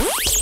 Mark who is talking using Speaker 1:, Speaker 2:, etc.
Speaker 1: Bye.